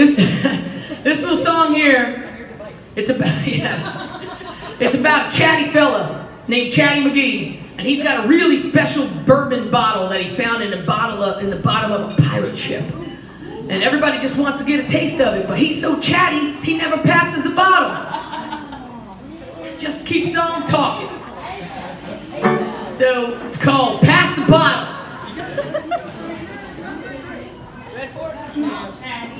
This, this little song here, it's about, yes, it's about a chatty fella named Chatty McGee. And he's got a really special bourbon bottle that he found in the bottle of, in the bottom of a pirate ship. And everybody just wants to get a taste of it, but he's so chatty, he never passes the bottle. Just keeps on talking. So it's called Pass the Bottle. Red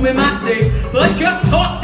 whom am I safe? But just talk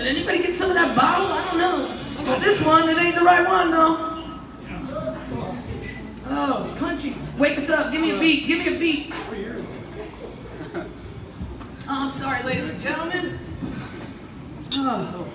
Did anybody get some of that bottle? I don't know. This one. It ain't the right one, though. Oh, punchy. Wake us up. Give me a beat. Give me a beat. Oh, I'm sorry, ladies and gentlemen. Oh.